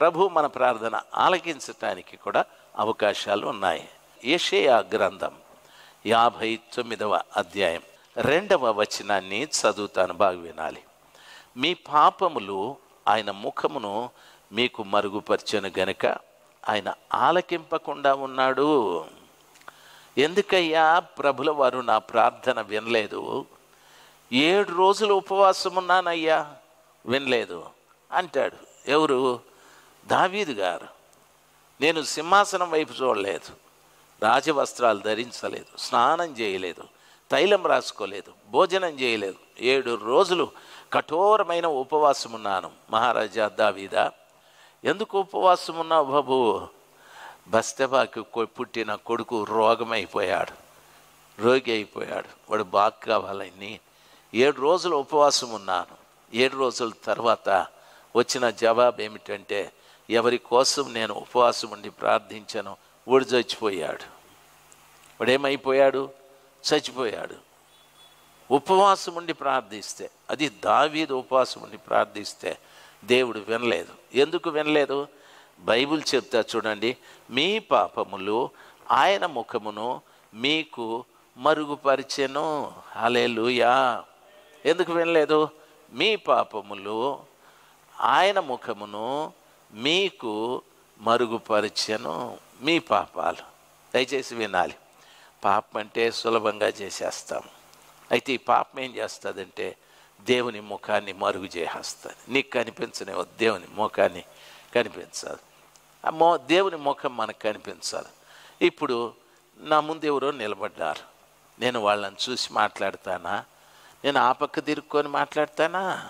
ప్రభు మన ప్రార్థన ఆలకించటానికి కూడా అవకాశాలు ఉన్నాయి. ఏషయా గ్రంథం యాభై తొమ్మిదవ అధ్యాయం రెండవ వచనాన్ని చదువుతాను బాగా వినాలి. మీ పాపములు ఆయన ముఖమును మీకు మరుగుపరచను గనుక ఆయన ఆలకింపకుండా ఉన్నాడు. ఎందుకయ్యా? ప్రభుల వారు నా ప్రార్థన వినలేదు. ఏడు రోజులు ఉపవాసం ఉన్నానయ్యా వినలేదు. అంటాడు. ఎవరు? దావీదు గారు నేను సింహాసనం వైపు చూడలేదు రాజవస్త్రాలు ధరించలేదు స్నానం చేయలేదు తైలం రాసుకోలేదు భోజనం చేయలేదు. ఏడు రోజులు కఠోరమైన ఉపవాసం ఉన్నాను మహారాజా దావీదా ఎందుకు ఉపవాసం ఉన్నావు బాబు? బస్తెబాకి పుట్టిన కొడుకు రోగమైపోయాడు రోగి అయిపోయాడు. వాడు బాగు కావాలని ఏడు రోజులు ఉపవాసం ఉన్నాను ఏడు రోజుల తర్వాత వచ్చిన జవాబు ఏమిటంటే ఎవరి కోసం నేను ఉపవాసం ఉండి ప్రార్థించాను వాడు చచ్చిపోయాడు. వాడేమైపోయాడు? చచ్చిపోయాడు. ఉపవాసం ఉండి ప్రార్థిస్తే అది దావీదు ఉపవాసం ఉండి ప్రార్థిస్తే దేవుడు వినలేదు. ఎందుకు వినలేదు? బైబిల్ చెప్తా చూడండి మీ పాపములు ఆయన ముఖమును మీకు మరుగుపరిచెను. అలేలుయా ఎందుకు వినలేదు? మీ పాపములు ఆయన ముఖమును మీకు మరుగుపరిచెను మీ పాపాలు. దయచేసి వినాలి. పాపం అంటే సులభంగా చేసేస్తాం. అయితే ఈ పాపం ఏం చేస్తుందంటే దేవుని ముఖాన్ని మరుగు చేస్తుంది నీకు కనిపించనేవో దేవుని ముఖాన్ని కనిపించాలి ఆ మో దేవుని ముఖం మనకు కనిపించాలి ఇప్పుడు నా ముందు ఎవరో నిలబడ్డారు. నేను వాళ్ళని చూసి మాట్లాడతానా? నేను ఆ పక్క తిరుక్కొని మాట్లాడతానా?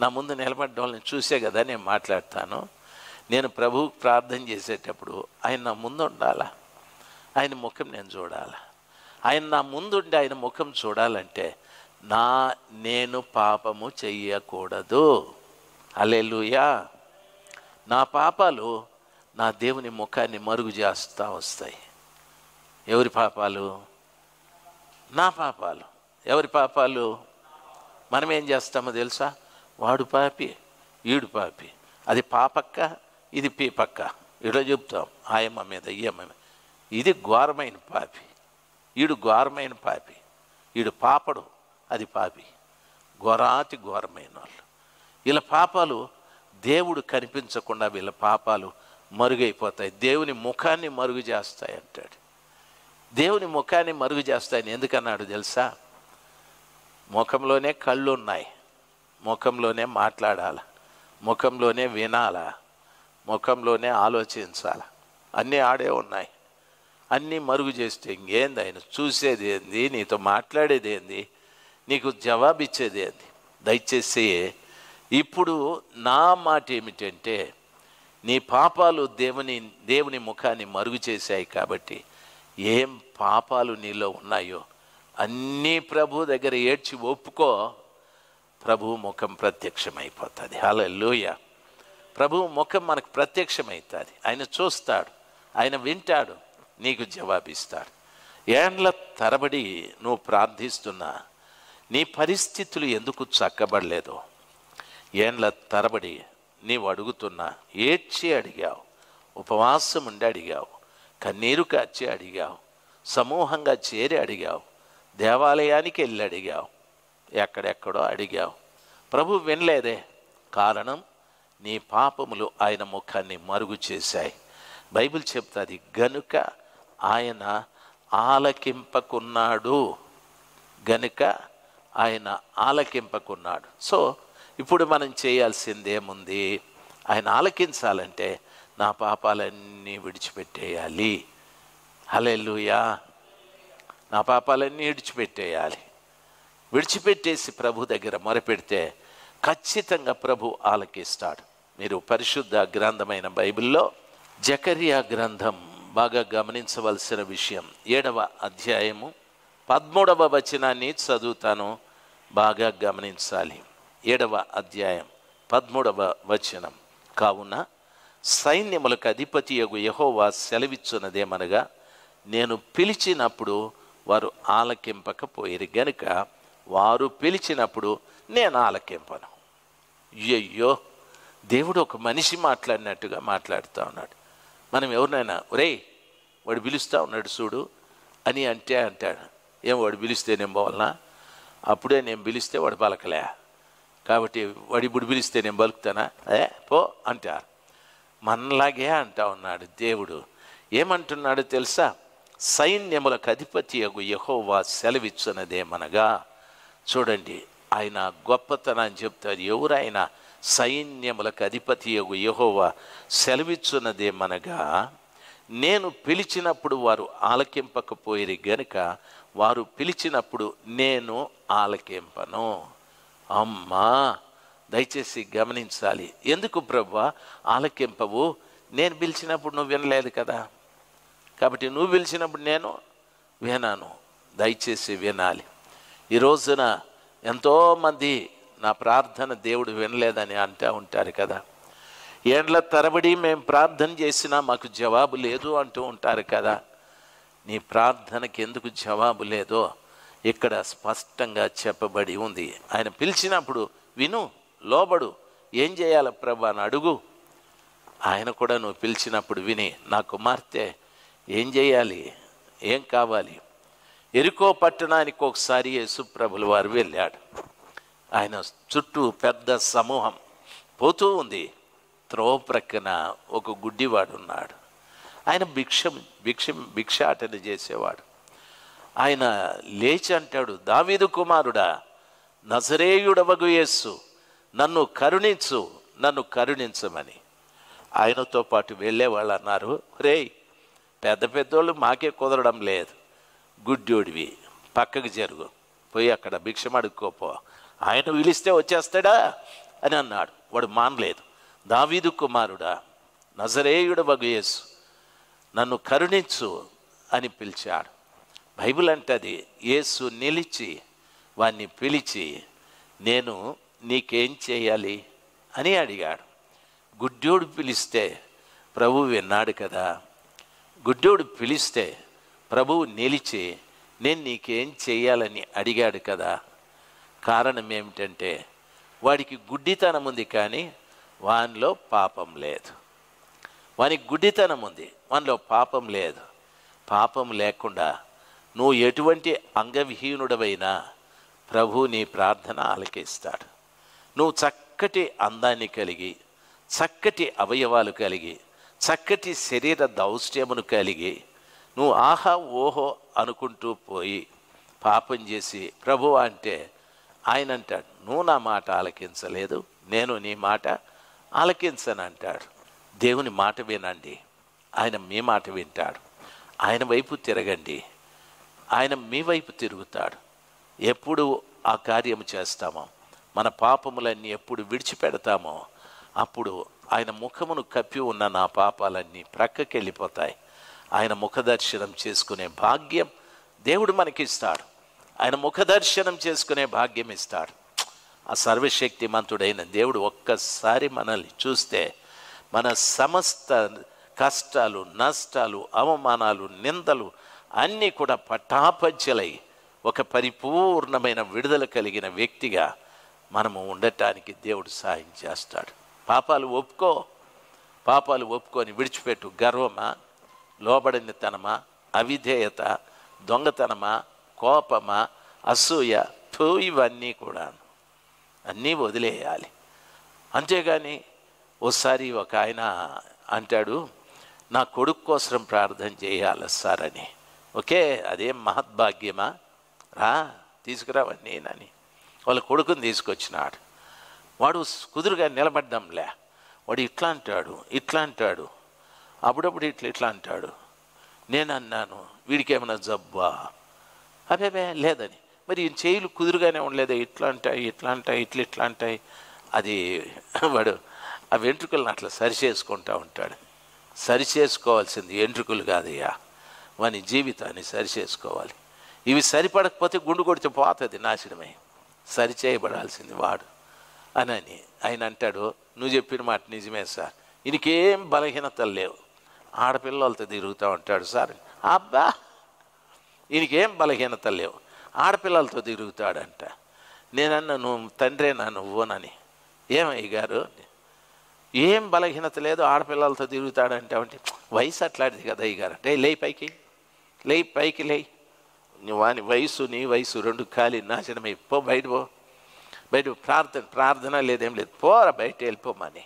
నా ముందు నిలబడ్డ వాళ్ళని చూసే కదా నేను మాట్లాడతాను. నేను ప్రభువుకు ప్రార్థన చేసేటప్పుడు ఆయన నా ముందు ఉండాలా ఆయన ముఖం నేను చూడాలా? ఆయన నా ముందుండి ఆయన ముఖం చూడాలంటే నా నేను పాపము చెయ్యకూడదు. అలెలుయా నా పాపాలు నా దేవుని ముఖాన్ని మరుగు చేస్తూ వస్తాయి. ఎవరి పాపాలు? నా పాపాలు. ఎవరి పాపాలు? మనం ఏం చేస్తామో తెలుసా? వాడు పాపి ఈడు పాపి. అది పాపక్క ఇది పీపక్క ఇట్లా చెప్తాం ఆయమ్మ మీద ఈయమ్మ మీద. ఇది ఘోరమైన పాపి. ఈడు ఘోరమైన పాపి. ఈడు పాపడు అది పాపి. ఘోరాతి ఘోరమైన వాళ్ళు వీళ్ళ పాపాలు దేవుడు కనిపించకుండా వీళ్ళ పాపాలు మరుగైపోతాయి. దేవుని ముఖాన్ని మరుగు చేస్తాయి అంటాడు. దేవుని ముఖాన్ని మరుగు చేస్తాయని ఎందుకన్నాడు తెలుసా? ముఖంలోనే కళ్ళు ఉన్నాయి ముఖంలోనే మాట్లాడాల. ముఖంలోనే వినాలా? ముఖంలోనే ఆలోచించాలి. అన్నీ ఆడే ఉన్నాయి. అన్నీ మరుగు చేస్తే ఇంకేంది ఆయన? చూసేది ఏంది? నీతో మాట్లాడేది ఏంది? నీకు జవాబు ఇచ్చేది ఏంది? దయచేసి ఇప్పుడు నా మాట ఏమిటంటే నీ పాపాలు దేవుని దేవుని ముఖాన్ని మరుగు చేశాయి కాబట్టి ఏం పాపాలు నీలో ఉన్నాయో అన్నీ ప్రభు దగ్గర ఏడ్చి ఒప్పుకో. ప్రభు ముఖం ప్రత్యక్షమైపోతుంది. లూయ ప్రభు ముఖం మనకు ప్రత్యక్షమవుతుంది. ఆయన చూస్తాడు. ఆయన వింటాడు. నీకు జవాబిస్తాడు. ఏండ్ల తరబడి నువ్వు ప్రార్థిస్తున్నా నీ పరిస్థితులు ఎందుకు చక్కబడలేదో? ఏండ్ల తరబడి నీవు అడుగుతున్నా ఏడ్చి అడిగావు ఉపవాసం ఉండి అడిగావు కన్నీరు కాచి అడిగావు సమూహంగా చేరి అడిగావు దేవాలయానికి వెళ్ళి అడిగావు ఎక్కడెక్కడో అడిగావు. ప్రభు వినలేదే. కారణం నీ పాపములు ఆయన ముఖాన్ని మరుగు చేశాయి. బైబిల్ చెప్తుంది గనుక ఆయన ఆలకింపకున్నాడు. గనుక ఆయన ఆలకింపకున్నాడు. సో ఇప్పుడు మనం చేయాల్సిందేముంది? ఆయన ఆలకించాలంటే నా పాపాలన్నీ విడిచిపెట్టేయాలి. హలెల్లుయా! నా పాపాలన్నీ విడిచిపెట్టేయాలి. విడిచిపెట్టేసి ప్రభు దగ్గర మొరపెడితే ఖచ్చితంగా ప్రభు ఆలకిస్తాడు. మీరు పరిశుద్ధ గ్రంథమైన బైబిల్లో జకరియా గ్రంథం బాగా గమనించవలసిన విషయం. ఏడవ అధ్యాయము పదమూడవ వచనాన్ని చదువుతాను బాగా గమనించాలి. ఏడవ అధ్యాయం పదమూడవ వచనం. కావున సైన్యములకు అధిపతి యొక్క యహోవా సెలవిచ్చున్నదేమనగా నేను పిలిచినప్పుడు వారు ఆలకింపకపోయిరు గనుక వారు పిలిచినప్పుడు నేను ఆలకింపను. అయ్యో దేవుడు ఒక మనిషి మాట్లాడినట్టుగా మాట్లాడుతూ ఉన్నాడు. మనం ఎవరినైనా ఒరేయ్ వాడు పిలుస్తూ ఉన్నాడు చూడు అని అంటే అంటాడు. ఏం వాడు పిలిస్తే నేను పోవాలనా? అప్పుడే నేను పిలిస్తే వాడు పలకలే. కాబట్టి వాడు ఇప్పుడు పిలిస్తే నేను బలుకుతానా ఏ పో అంటారు. మనలాగే అంటా ఉన్నాడు దేవుడు. ఏమంటున్నాడు తెలుసా? సైన్యములకు అధిపతి యగు యహోవా సెలవిచ్చున్నదేమనగా చూడండి ఆయన గొప్పతనం చెప్తారు ఎవరైనా సైన్యములకు అధిపతి యగు యహోవా సెలవిచ్చున్నదేమనగా నేను పిలిచినప్పుడు వారు ఆలకింపకపోయిరి గనుక వారు పిలిచినప్పుడు నేను ఆలకింపను. అమ్మా దయచేసి గమనించాలి. ఎందుకు ప్రభా? ఆలకింపవు? నేను పిలిచినప్పుడు నువ్వు వినలేదు కదా. కాబట్టి నువ్వు పిలిచినప్పుడు నేను వినాను. దయచేసి వినాలి. ఈ రోజున ఎంతోమంది నా ప్రార్థన దేవుడు వినలేదని అంటూ ఉంటారు కదా. ఏండ్ల తరబడి మేము ప్రార్థన చేసినా మాకు జవాబు లేదు అంటూ ఉంటారు కదా. నీ ప్రార్థనకి ఎందుకు జవాబు లేదో ఇక్కడ స్పష్టంగా చెప్పబడి ఉంది. ఆయన పిలిచినప్పుడు విను లోబడు ఏం చేయాలి ప్రభా అని అడుగు. ఆయన కూడా నువ్వు పిలిచినప్పుడు విని నా కుమార్తె ఏం చేయాలి? ఏం కావాలి? ఎరుకో పట్టణానికి ఒకసారి యేసుప్రభులు వారు వెళ్ళాడు. ఆయన చుట్టూ పెద్ద సమూహం. పోతూ ఉంది. త్రోవ ప్రక్కన ఒక గుడ్డివాడు ఉన్నాడు ఆయన భిక్ష భిక్ష భిక్షాటన చేసేవాడు. ఆయన లేచి అంటాడు దావీదు కుమారుడా నజరేయుడవగు యేస్సు నన్ను కరుణించు నన్ను కరుణించమని. ఆయనతో పాటు వెళ్ళేవాళ్ళు అన్నారు రేయ్ పెద్ద పెద్దోళ్ళు మాకే కుదరడం లేదు. గుడ్డోడివి పక్కకు జరుగు. పోయి అక్కడ భిక్షం అడుక్కోపో. ఆయన పిలిస్తే వచ్చేస్తాడా అని అన్నాడు. వాడు మానలేదు. దావీదు కుమారుడా నజరేయుడు యేసు నన్ను కరుణించు అని పిలిచాడు. బైబిల్ అంటది యేసు నిలిచి వాణ్ణి పిలిచి నేను నీకేం చేయాలి అని అడిగాడు. గుడ్డోడు పిలిస్తే ప్రభు విన్నాడు కదా. గుడ్డోడు పిలిస్తే ప్రభువు నిలిచి నేను నీకేం చేయాలని అడిగాడు కదా. కారణం ఏమిటంటే వాడికి గుడ్డితనం ఉంది కానీ వానిలో పాపం లేదు. వానికి గుడ్డితనం ఉంది వానిలో పాపం లేదు. పాపం లేకుండా నువ్వు ఎటువంటి అంగవిహీనుడవైనా ప్రభు నీ ప్రార్థన ఆలకిస్తాడు. నువ్వు చక్కటి అందాన్ని కలిగి చక్కటి అవయవాలు కలిగి చక్కటి శరీర దౌష్ట్యమును కలిగి నువ్వు ఆహా ఓహో అనుకుంటూ పోయి పాపం చేసి ప్రభు అంటే ఆయన అంటాడు నువ్వు నా మాట ఆలకించలేదు నేను నీ మాట ఆలకించను అంటాడు దేవుని మాట వినండి ఆయన మీ మాట వింటాడు. ఆయన వైపు తిరగండి ఆయన మీ వైపు తిరుగుతాడు. ఎప్పుడు ఆ కార్యం చేస్తామో మన పాపములన్నీ ఎప్పుడు విడిచిపెడతామో అప్పుడు ఆయన ముఖమును కప్పి ఉన్న నా పాపాలన్నీ ప్రక్కకెళ్ళిపోతాయి. ఆయన ముఖదర్శనం చేసుకునే భాగ్యం దేవుడు మనకిస్తాడు. ఆయన ముఖదర్శనం చేసుకునే భాగ్యం ఇస్తాడు. ఆ సర్వశక్తిమంతుడైన దేవుడు ఒక్కసారి మనల్ని చూస్తే మన సమస్త కష్టాలు నష్టాలు అవమానాలు నిందలు అన్నీ కూడా పటాపంచలై ఒక పరిపూర్ణమైన విడుదల కలిగిన వ్యక్తిగా మనము ఉండటానికి దేవుడు సాయం చేస్తాడు. పాపాలు ఒప్పుకో పాపాలు ఒప్పుకొని విడిచిపెట్టు. గర్వమా? లోబడినతనమా? అవిధేయత? దొంగతనమా? కోపమా అసూయ థూ ఇవన్నీ కూడా అన్నీ వదిలేయాలి. అంతేగాని ఓసారి ఒక ఆయన అంటాడు నా కొడుకు కోసం ప్రార్థన చేయాలి సార్ అని. ఓకే అదేం మహద్భాగ్యమా? రా తీసుకురావండి నేనని. వాళ్ళ కొడుకుని తీసుకొచ్చినాడు. వాడు కుదురుగా నిలబడ్డంలే. వాడు ఇట్లా అంటాడు ఇట్లా అంటాడు. అప్పుడప్పుడు ఇట్లా ఇట్లా అంటాడు. నేను అన్నాను వీడికేమైనా జబ్బా? అబేబే లేదని. మరి ఈ చేయిలు కుదురుగానే ఉండలేదు. ఇట్లా అంటాయి ఇట్లా అంటాయి ఇట్లా ఇట్లా అంటాయి అది వాడు ఆ వెంట్రుకలను అట్లా సరి చేసుకుంటా ఉంటాడు. సరి చేసుకోవాల్సింది వెంట్రుకలు కాదయ్యా. వాని జీవితాన్ని సరి చేసుకోవాలి. ఇవి సరిపడకపోతే గుండు కొడితే పోతుంది నాశనమై. సరి చేయబడాల్సింది వాడు. అని ఆయన అంటాడు నువ్వు చెప్పిన మాట నిజమే సార్. ఇనికేం బలహీనతలు లేవు. ఆడపిల్లలతో తిరుగుతూ ఉంటాడు సార్. అబ్బా! ఈయనకేం బలహీనత లేవు. ఆడపిల్లలతో తిరుగుతాడంట. నేనన్నా నువ్వు తండ్రేనా నువ్వునని. ఏమయ్య గారు? ఏం బలహీనత లేదు ఆడపిల్లలతో తిరుగుతాడంటే అంటే వయసు అట్లాంటిది కదా అయ్యగారు అంటే లేయి పైకి. లేయి పైకి లేయి. వాని వయసు నీ వయసు రెండు ఖాళీ నాశనమై. పో బయట పో. బయట ప్రార్థన ప్రార్థన లేదేం లేదు. పోరా బయట వెళ్ళిపోమని.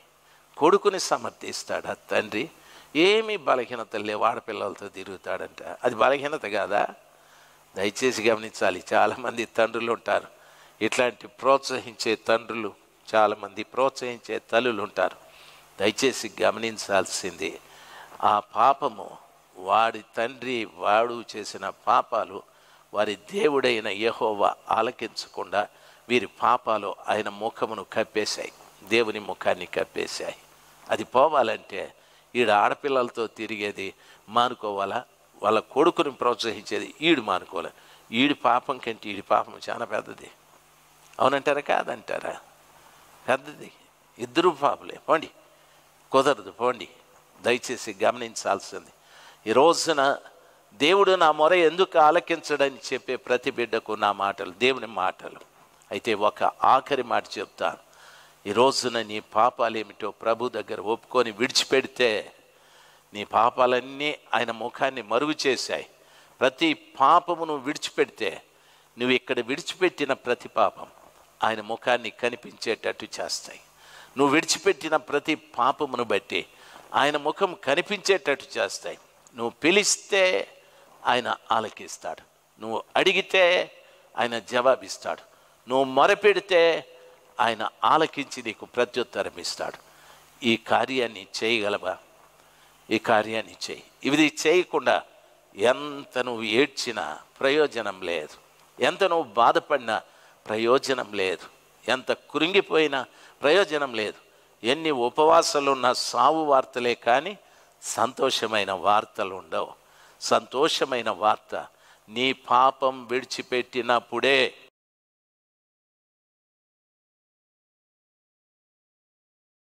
కొడుకుని సమర్థిస్తాడు ఆ తండ్రి? ఏమీ బలహీనత లేవు ఆడపిల్లలతో తిరుగుతాడంట. అది బలహీనత కాదా? దయచేసి గమనించాలి చాలామంది తండ్రులు ఉంటారు. ఇట్లాంటి ప్రోత్సహించే తండ్రులు చాలామంది ప్రోత్సహించే తల్లులు ఉంటారు. దయచేసి గమనించాల్సింది ఆ పాపము వాడి తండ్రి వాడు చేసిన పాపాలు వారి దేవుడైన యహోవ ఆలకించకుండా వీరి పాపాలు ఆయన ముఖమును కప్పేశాయి. దేవుని ముఖాన్ని కప్పేశాయి. అది పోవాలంటే ఈడ ఆడపిల్లలతో తిరిగేది మానుకోవాలా? వాళ్ళ కొడుకుని ప్రోత్సహించేది ఈడు మానుకోలే. ఈడి పాపం కంటే ఈడి పాపం చాలా పెద్దది. అవునంటారా? కాదంటారా? పెద్దది. ఇద్దరు పాపలే. పోండి. కుదరదు పోండి. దయచేసి గమనించాల్సింది. ఈ రోజున దేవుడు నా మొర ఎందుకు ఆలకించడని చెప్పే ప్రతి బిడ్డకు నా మాటలు దేవుని మాటలు. అయితే ఒక ఆఖరి మాట చెప్తాను. ఈ రోజున నీ పాపాలు ఏమిటో ప్రభు దగ్గర ఒప్పుకొని విడిచిపెడితే నీ పాపాలన్నీ ఆయన ముఖాన్ని మరుగు చేశాయి. ప్రతి పాపమును విడిచిపెడితే నువ్వు ఇక్కడ విడిచిపెట్టిన ప్రతి పాపం ఆయన ముఖాన్ని కనిపించేటట్టు చేస్తాయి. నువ్వు విడిచిపెట్టిన ప్రతి పాపమును బట్టి ఆయన ముఖం కనిపించేటట్టు చేస్తాయి. నువ్వు పిలిస్తే ఆయన ఆలకిస్తాడు. నువ్వు అడిగితే ఆయన జవాబిస్తాడు. నువ్వు మొరపెడితే ఆయన ఆలకించి నీకు ప్రత్యుత్తరం ఇస్తాడు ఈ కార్యాన్ని చేయగలవా? ఈ కార్యాన్ని చేయి ఇది చేయకుండా ఎంత నువ్వు ఏడ్చినా ప్రయోజనం లేదు ఎంత నువ్వు బాధపడినా ప్రయోజనం లేదు ఎంత కురింగిపోయినా ప్రయోజనం లేదు ఎన్ని ఉపవాసాలున్న సావు వార్తలే కానీ సంతోషమైన వార్తలు ఉండవు సంతోషమైన వార్త నీ పాపం విడిచిపెట్టినప్పుడే